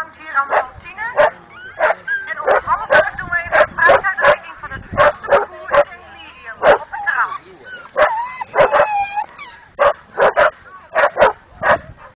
Frontier am